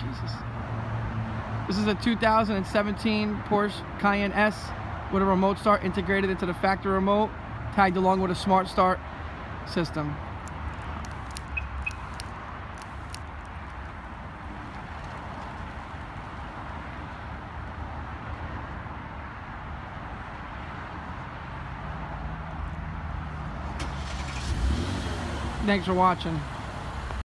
Jesus. This is a 2017 Porsche Cayenne S with a remote start integrated into the factory remote, tagged along with a smart start system. Thanks for watching.